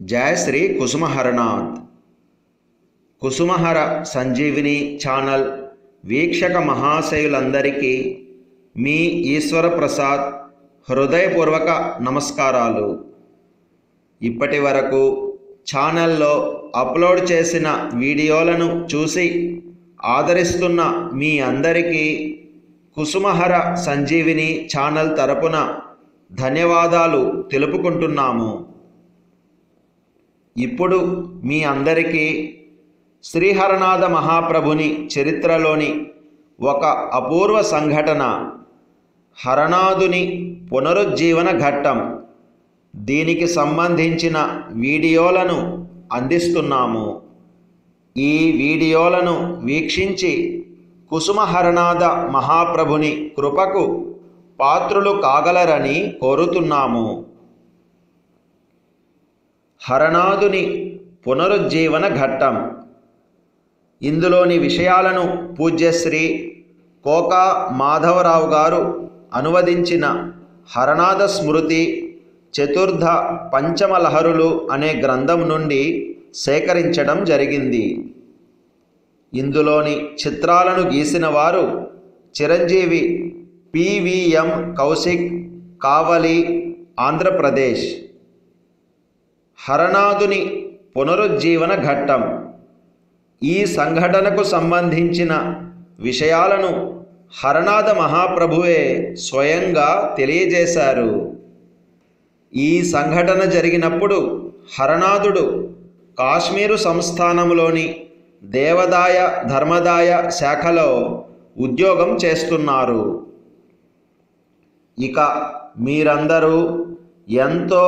Jayashree Kusumaharanath. Kusumahara Sanjeevini channel వీక్షక మహాశయులందరికీ మీ ఈశ్వర ప్రసాద్ హృదయపూర్వక నమస్కారాలు. ఇప్పటి వరకు ఛానల్లో అప్లోడ్ చేసిన వీడియోలను చూసి ఆదరిస్తున్న మీ అందరికీ కుసుమహర సంజీవిని ఛానల్ తరపున ధన్యవాదాలు తెలుపుకుంటున్నాము. ఇప్పుడు మీ అందరికీ శ్రీహరనాథ మహాప్రభుని చరిత్రలోని ఒక అపూర్వ సంఘటన హరనాథుని పునరుజ్జీవన ఘట్టం. దీనికి సంబంధించిన వీడియోలను అందిస్తున్నాము. ఈ వీడియోలను వీక్షించి కుసుమహరనాథ మహాప్రభుని కృపకు పాత్రులు కాగలరని కోరుతున్నాము. హరణాదుని పునరుజ్జీవన ఘట్టం. ఇందులోని విషయాలను పూజ్యశ్రీ కోకా మాధవరావు గారు అనువదించిన హరణాద స్మృతి చతుర్థ పంచమలహరులు అనే గ్రంథం నుండి సేకరించడం జరిగింది. ఇందులోని చిత్రాలను గీసిన వారు చిరంజీవి పివిఎం కౌశిక్ కావలి ఆంధ్రప్రదేశ్. హరణాదుని పునరుజ్జీవన ఘట్టం. ఈ సంఘటనకు సంబంధించిన విషయాలను హరణాద మహాప్రభువే స్వయంగా తెలియజేశారు. ఈ సంఘటన జరిగినప్పుడు హరణాదుడు కాశ్మీరు సంస్థానంలోని దేవదాయ ధర్మదాయ శాఖలో ఉద్యోగం చేస్తున్నారు. ఇక మీరందరూ ఎంతో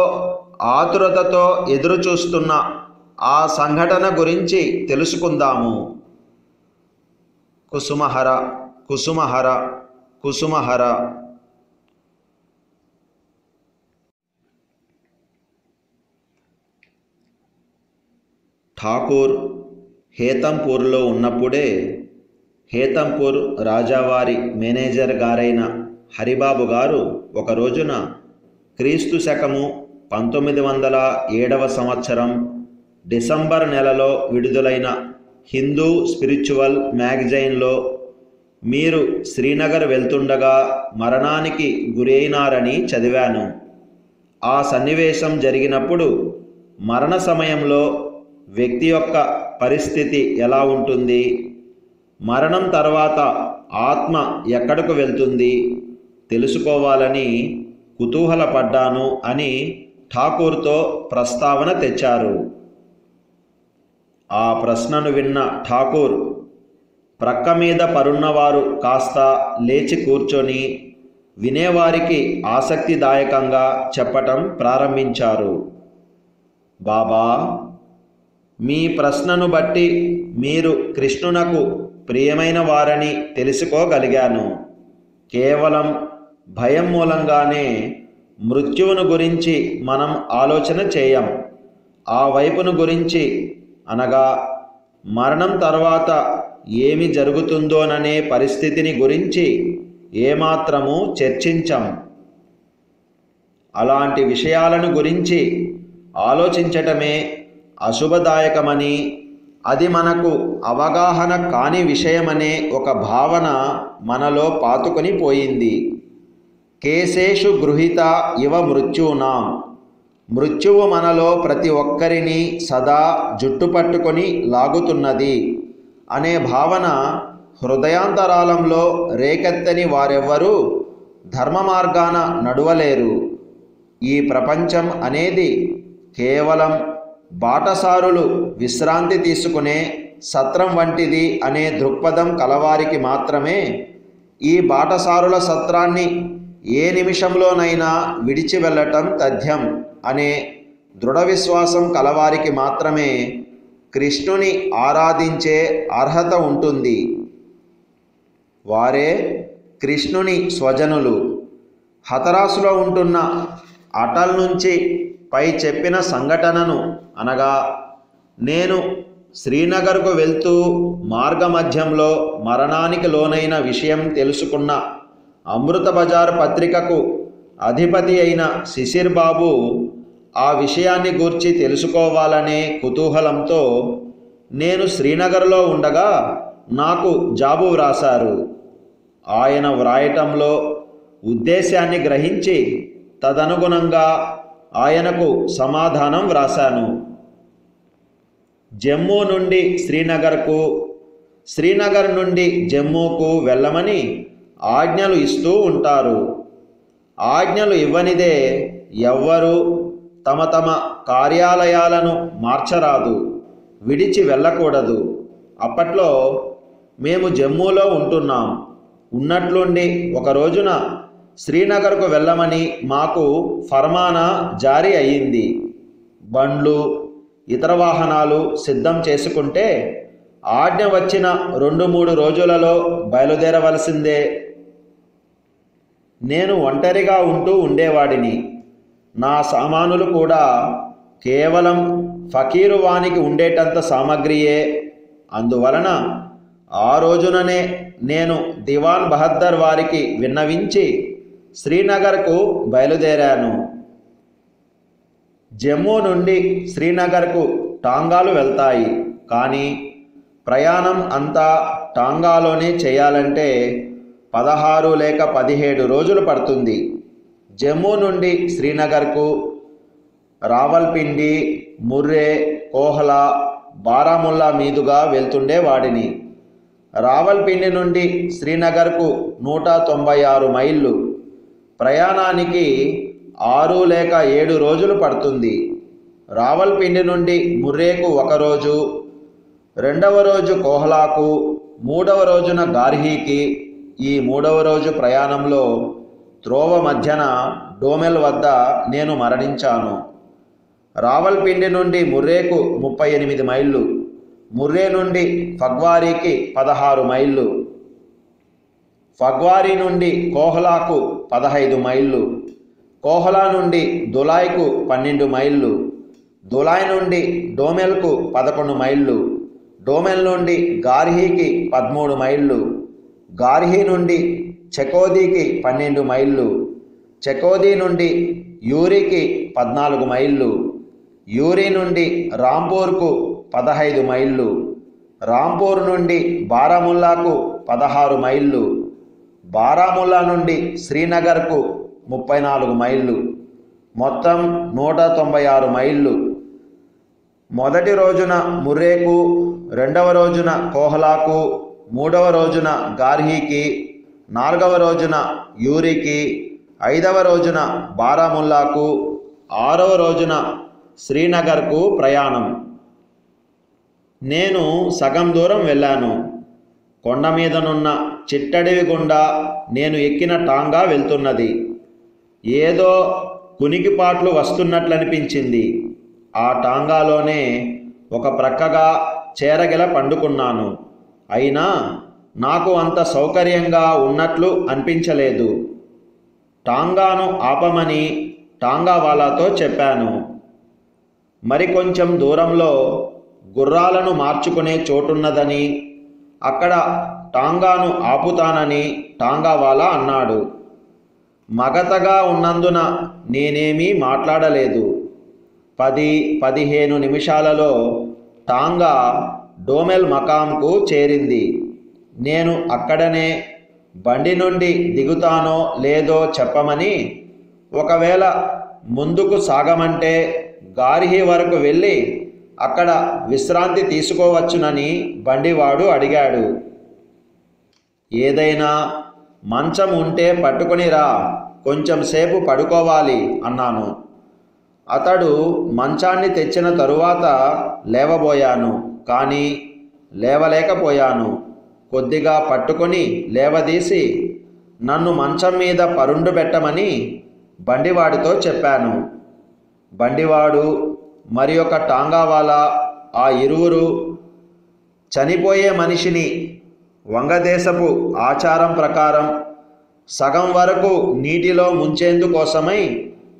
ఆతురతతో ఎదురుచూస్తున్న ఆ సంఘటన గురించి తెలుసుకుందాము. కుసుమహర కుసుమహర కుసుమహర. ఠాకూర్ హేతంపూర్లో ఉన్నప్పుడే హేతంపూర్ రాజావారి మేనేజర్ గారైన హరిబాబు గారు ఒక రోజున క్రీస్తు శకము పంతొమ్మిది వందల ఏడవ సంవత్సరం డిసెంబర్ నెలలో విడుదలైన హిందూ స్పిరిచువల్ మ్యాగజైన్లో మీరు శ్రీనగర్ వెళ్తుండగా మరణానికి గురైనారని చదివాను. ఆ సన్నివేశం జరిగినప్పుడు మరణ సమయంలో వ్యక్తి యొక్క పరిస్థితి ఎలా ఉంటుంది? మరణం తర్వాత ఆత్మ ఎక్కడకు వెళ్తుంది? తెలుసుకోవాలని కుతూహలపడ్డాను అని ఠాకూర్తో ప్రస్తావన తెచ్చారు. ఆ ప్రశ్నను విన్న ఠాకూర్ ప్రక్క మీద పరున్నవారు కాస్త లేచి కూర్చొని వినేవారికి ఆసక్తిదాయకంగా చెప్పటం ప్రారంభించారు. బాబా మీ ప్రశ్నను బట్టి మీరు కృష్ణునకు ప్రియమైన వారని తెలుసుకోగలిగాను. కేవలం భయం మూలంగానే మృత్యువును గురించి మనం ఆలోచన చేయం. ఆ వైపును గురించి అనగా మరణం తర్వాత ఏమి జరుగుతుందోననే పరిస్థితిని గురించి ఏమాత్రము చర్చించం. అలాంటి విషయాలను గురించి ఆలోచించటమే అశుభదాయకమని అది మనకు అవగాహన కాని విషయమనే ఒక భావన మనలో పాతుకొని పోయింది. కేశేషు గృహీత ఇవ మృత్యూనాం. మృత్యువు మనలో ప్రతి ఒక్కరిని సదా జుట్టు పట్టుకొని లాగుతున్నది అనే భావన హృదయాంతరాలంలో రేకెత్తని వారెవ్వరూ ధర్మ మార్గాన నడువలేరు. ఈ ప్రపంచం అనేది కేవలం బాటసారులు విశ్రాంతి తీసుకునే సత్రం వంటిది అనే దృక్పథం కలవారికి మాత్రమే ఈ బాటసారుల సత్రాన్ని ఏ నిమిషంలోనైనా విడిచి వెళ్ళటం తథ్యం అనే దృఢ విశ్వాసం కలవారికి మాత్రమే కృష్ణుని ఆరాధించే అర్హత ఉంటుంది. వారే కృష్ణుని స్వజనులు. హతరాసులో ఉంటున్న అటల్ నుంచి పై చెప్పిన సంఘటనను అనగా నేను శ్రీనగర్కు వెళ్తూ మార్గమధ్యంలో మరణానికి లోనైన విషయం తెలుసుకున్న అమృత బజార్ పత్రికకు అధిపతి అయిన శిశిర్ బాబు ఆ విషయాన్ని గూర్చి తెలుసుకోవాలనే కుతూహలంతో నేను శ్రీనగర్లో ఉండగా నాకు జాబు వ్రాశారు. ఆయన వ్రాయటంలో ఉద్దేశాన్ని గ్రహించి తదనుగుణంగా ఆయనకు సమాధానం వ్రాశాను. జమ్మూ నుండి శ్రీనగర్కు శ్రీనగర్ నుండి జమ్మూకు వెళ్ళమని ఆజ్ఞలు ఇస్తూ ఉంటారు. ఆజ్ఞలు ఇవ్వనిదే ఎవ్వరూ తమ తమ కార్యాలయాలను మార్చరాదు విడిచి వెళ్ళకూడదు. అప్పట్లో మేము జమ్మూలో ఉంటున్నాం. ఉన్నట్లుండి ఒక రోజున శ్రీనగర్కు వెళ్ళమని మాకు ఫర్మానా జారీ అయ్యింది. బండ్లు ఇతర వాహనాలు సిద్ధం చేసుకుంటే ఆజ్ఞ వచ్చిన రెండు మూడు రోజులలో బయలుదేరవలసిందే. నేను ఒంటరిగా ఉంటూ ఉండేవాడిని. నా సామానులు కూడా కేవలం ఫకీరు వానికి ఉండేటంత సామగ్రియే. అందువలన ఆ రోజుననే నేను దివాన్ బహద్దర్ వారికి విన్నవించి శ్రీనగర్కు బయలుదేరాను. జమ్మూ నుండి శ్రీనగర్కు టాంగాలు వెళ్తాయి. కానీ ప్రయాణం అంతా టాంగాలోనే చేయాలంటే పదహారు లేక పదిహేడు రోజులు పడుతుంది. జమ్మూ నుండి శ్రీనగర్కు రావల్పిండి ముర్రే కోహలా బారాముల్లా మీదుగా వెళ్తుండే వాడిని. రావల్పిండి నుండి శ్రీనగర్కు నూట తొంభై ఆరు మైళ్ళు. ప్రయాణానికి ఆరు లేక ఏడు రోజులు పడుతుంది. రావల్పిండి నుండి ముర్రేకు ఒక రోజు రెండవ రోజు కోహలాకు మూడవ రోజున గార్హీకి ఈ మూడవ రోజు ప్రయాణంలో త్రోవ మధ్యన డోమెల్ వద్ద నేను మరణించాను. రావల్పిండి నుండి ముర్రేకు ముప్పై ఎనిమిది మైళ్ళు ముర్రే నుండి ఫగ్వారీకి పదహారు మైళ్ళు ఫగ్వారీ నుండి కోహలాకు పదహైదు మైళ్ళు కోహలా నుండి దులాయ్కు పన్నెండు మైళ్ళు దులాయ్ నుండి డోమెల్కు పదకొండు మైళ్ళు డోమెల్ నుండి గార్హీకి పదమూడు మైళ్ళు గార్హి నుండి చెకోదీకి పన్నెండు మైళ్ళు చెకోదీ నుండి యూరికి పద్నాలుగు మైళ్ళు యూరి నుండి రాంపూర్కు పదహైదు మైళ్ళు రాంపూర్ నుండి బారాముల్లాకు పదహారు మైళ్ళు బారాముల్లా నుండి శ్రీనగర్కు ముప్పై నాలుగు మైళ్ళు మొత్తం నూట తొంభై ఆరు మైళ్ళు. మొదటి రోజున ముర్రేకు రెండవ రోజున కోహలాకు మూడవ రోజున గార్హీకి నాలుగవ రోజున యూరికి ఐదవ రోజున బారాముల్లాకు ఆరవ రోజున శ్రీనగర్కు ప్రయాణం. నేను సగం దూరం వెళ్ళాను. కొండ మీదనున్న చిట్టడివి గుండా నేను ఎక్కిన టాంగా వెళ్తున్నది. ఏదో కునికిపాట్లు వస్తున్నట్లనిపించింది. ఆ టాంగాలోనే ఒక ప్రక్కగా చేరగెల పండుకున్నాను. అయినా నాకు అంత సౌకర్యంగా ఉన్నట్లు అనిపించలేదు. టాంగాను ఆపమని టాంగా వాళ్ళతో చెప్పాను. మరికొంచెం దూరంలో గుర్రాలను మార్చుకునే చోటున్నదని అక్కడ టాంగాను ఆపుతానని టాంగావాలా అన్నాడు. మగతగా ఉన్నందున నేనేమీ మాట్లాడలేదు. పది పదిహేను నిమిషాలలో టాంగా డోమెల్ మకాంకు చేరింది. నేను అక్కడనే బండి నుండి దిగుతానో లేదో చెప్పమని ఒకవేళ ముందుకు సాగమంటే గార్హి వరకు వెళ్ళి అక్కడ విశ్రాంతి తీసుకోవచ్చునని బండివాడు అడిగాడు. ఏదైనా మంచం ఉంటే పట్టుకొని రా కొంచెం సేపు పడుకోవాలి అన్నాను. అతడు మంచాన్ని తెచ్చిన తరువాత లేవబోయాను. కానీ లేవలేకపోయాను. కొద్దిగా పట్టుకొని లేవదీసి నన్ను మంచం మీద పరుండు పెట్టమని బండివాడితో చెప్పాను. బండివాడు మరి ఒక టాంగావాలా ఆ ఇరువురు చనిపోయే మనిషిని వంగదేశపు ఆచారం ప్రకారం సగం వరకు నీటిలో ముంచేందుకోసమై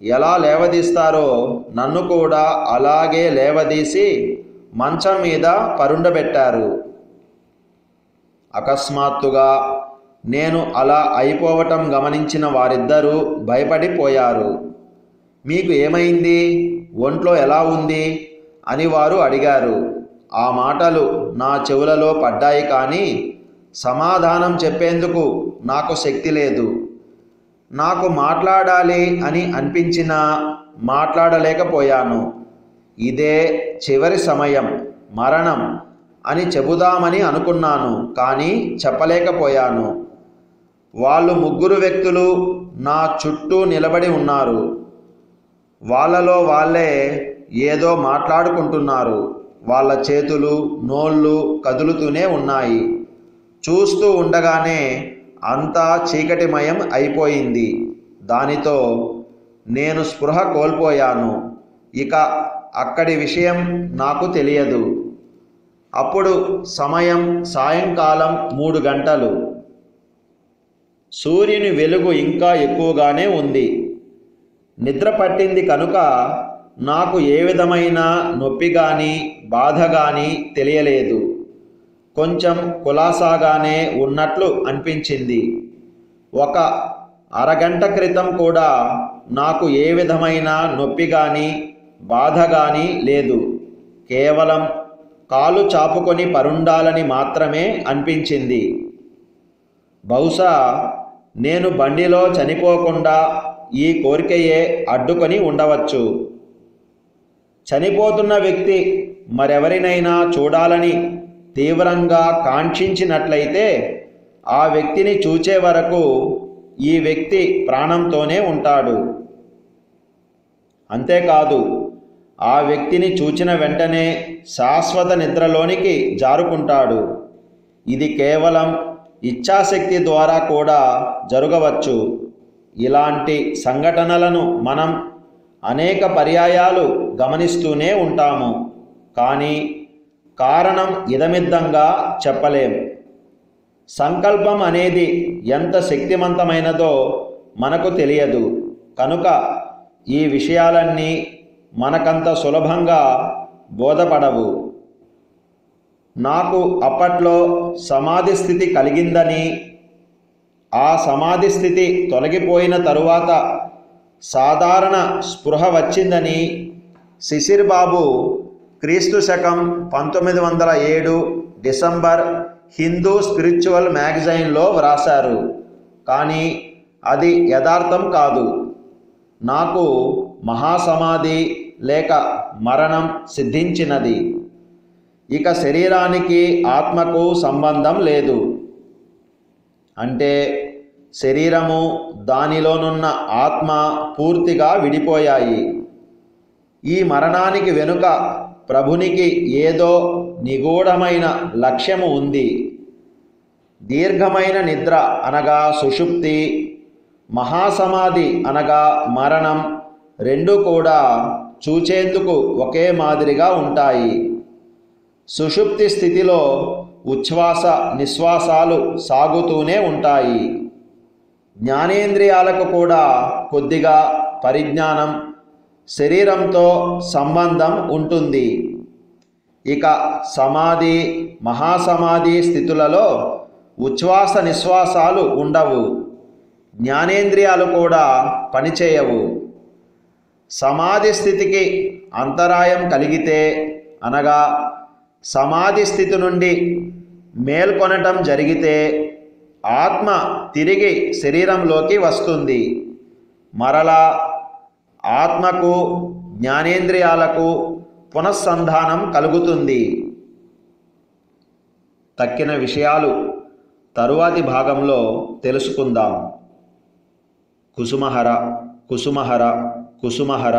ఎలా లేవదీస్తారో నన్ను కూడా అలాగే లేవదీసి మంచం మీద పరుండబెట్టారు అకస్మాత్తుగా నేను అలా అయిపోవటం గమనించిన వారిద్దరూ భయపడిపోయారు. మీకు ఏమైంది? ఒంట్లో ఎలా ఉంది? అని వారు అడిగారు. ఆ మాటలు నా చెవులలో పడ్డాయి కానీ సమాధానం చెప్పేందుకు నాకు శక్తి లేదు. నాకు మాట్లాడాలి అని అనిపించినా మాట్లాడలేకపోయాను. ఇదే చివరి సమయం మరణం అని చెబుదామని అనుకున్నాను కానీ చెప్పలేకపోయాను. వాళ్ళు ముగ్గురు వ్యక్తులు నా చుట్టూ నిలబడి ఉన్నారు. వాళ్ళలో వాళ్ళే ఏదో మాట్లాడుకుంటున్నారు. వాళ్ళ చేతులు నోళ్ళు కదులుతూనే ఉన్నాయి. చూస్తూ ఉండగానే అంతా చీకటిమయం అయిపోయింది. దానితో నేను స్పృహ కోల్పోయాను. ఇక అక్కడి విషయం నాకు తెలియదు. అప్పుడు సమయం సాయంకాలం మూడు గంటలు. సూర్యుని వెలుగు ఇంకా ఎక్కువగానే ఉంది. నిద్ర పట్టింది కనుక నాకు ఏ విధమైన నొప్పి కానీ బాధ కానీ తెలియలేదు. కొంచెం కులాసాగానే ఉన్నట్లు అనిపించింది. ఒక అరగంట క్రితం కూడా నాకు ఏ విధమైన నొప్పి కానీ బాధ కానీ లేదు. కేవలం కాలు చాపుకొని పరుండాలని మాత్రమే అనిపించింది. బహుశా నేను బండిలో చనిపోకుండా ఈ కోరికయే అడ్డుకొని ఉండవచ్చు. చనిపోతున్న వ్యక్తి మరెవరినైనా చూడాలని తీవ్రంగా కాంక్షించినట్లయితే ఆ వ్యక్తిని చూచే వరకు ఈ వ్యక్తి ప్రాణంతోనే ఉంటాడు. అంతేకాదు ఆ వ్యక్తిని చూచిన వెంటనే శాశ్వత నిద్రలోనికి జారుకుంటాడు. ఇది కేవలం ఇచ్ఛాశక్తి ద్వారా కూడా జరగవచ్చు. ఇలాంటి సంఘటనలను మనం అనేక పర్యాయాలు గమనిస్తూనే ఉంటాము. కానీ కారణం ఇదమిద్దంగా చెప్పలేం. సంకల్పం అనేది ఎంత శక్తివంతమైనదో మనకు తెలియదు. కనుక ఈ విషయాలన్నీ మనకంత సులభంగా బోధపడవు. నాకు అప్పట్లో సమాధి స్థితి కలిగిందని ఆ సమాధి స్థితి తొలగిపోయిన తరువాత సాధారణ స్పృహ వచ్చిందని శిశిర్ బాబు క్రీస్తు శకం పంతొమ్మిది వందల ఏడు డిసెంబర్ హిందూ స్పిరిచువల్ మ్యాగజైన్లో వ్రాశారు. కానీ అది యథార్థం కాదు. నాకు మహాసమాధి లేక మరణం సిద్ధించినది. ఇక శరీరానికి ఆత్మకు సంబంధం లేదు. అంటే శరీరము దానిలోనున్న ఆత్మ పూర్తిగా విడిపోయాయి. ఈ మరణానికి వెనుక ప్రభునికి ఏదో నిగూఢమైన లక్ష్యము ఉంది. దీర్ఘమైన నిద్ర అనగా సుషుప్తి మహాసమాధి అనగా మరణం రెండు కూడా చూచేందుకు ఒకే మాదిరిగా ఉంటాయి. సుషుప్తి స్థితిలో ఉచ్ఛ్వాస నిశ్వాసాలు సాగుతూనే ఉంటాయి. జ్ఞానేంద్రియాలకు కూడా కొద్దిగా పరిజ్ఞానం శరీరంతో సంబంధం ఉంటుంది. ఇక సమాధి మహాసమాధి స్థితులలో ఉచ్ఛ్వాస నిశ్వాసాలు ఉండవు. జ్ఞానేంద్రియాలు కూడా పనిచేయవు. సమాధి స్థితికి అంతరాయం కలిగితే అనగా సమాధి స్థితి నుండి మేల్కొనటం జరిగితే ఆత్మ తిరిగి శరీరంలోకి వస్తుంది. మరలా ఆత్మకు జ్ఞానేంద్రియాలకు పునఃసంధానం కలుగుతుంది. తక్కిన విషయాలు తరువాతి భాగంలో తెలుసుకుందాం. కుసుమహర కుసుమహర ಕುಸುಮಹರ